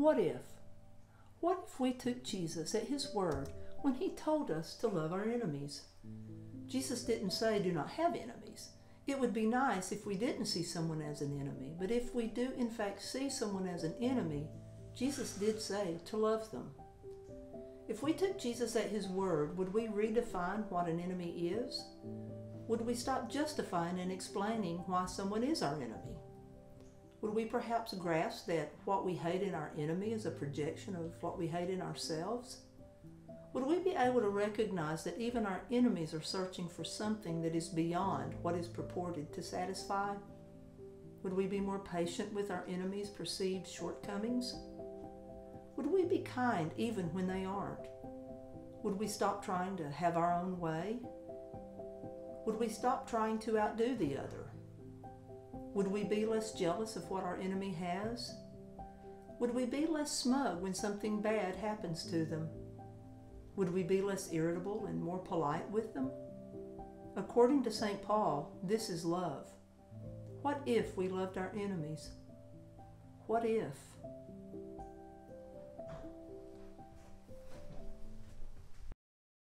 What if? What if we took Jesus at his word when he told us to love our enemies? Jesus didn't say, do not have enemies. It would be nice if we didn't see someone as an enemy, but if we do in fact see someone as an enemy, Jesus did say to love them. If we took Jesus at his word, would we redefine what an enemy is? Would we stop justifying and explaining why someone is our enemy? Would we perhaps grasp that what we hate in our enemy is a projection of what we hate in ourselves? Would we be able to recognize that even our enemies are searching for something that is beyond what is purported to satisfy? Would we be more patient with our enemies' perceived shortcomings? Would we be kind even when they aren't? Would we stop trying to have our own way? Would we stop trying to outdo the other? Would we be less jealous of what our enemy has? Would we be less smug when something bad happens to them? Would we be less irritable and more polite with them? According to St. Paul, this is love. What if we loved our enemies? What if?